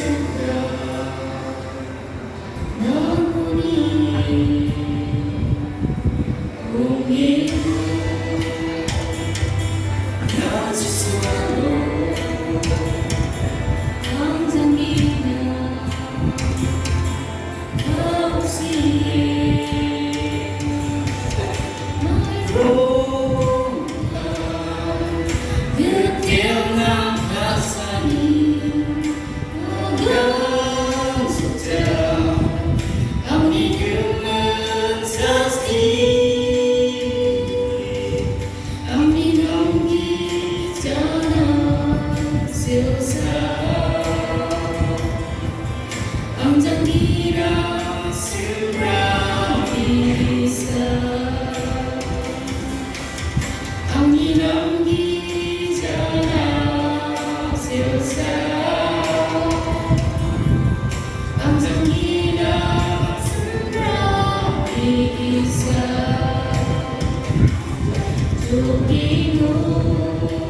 same Thank you.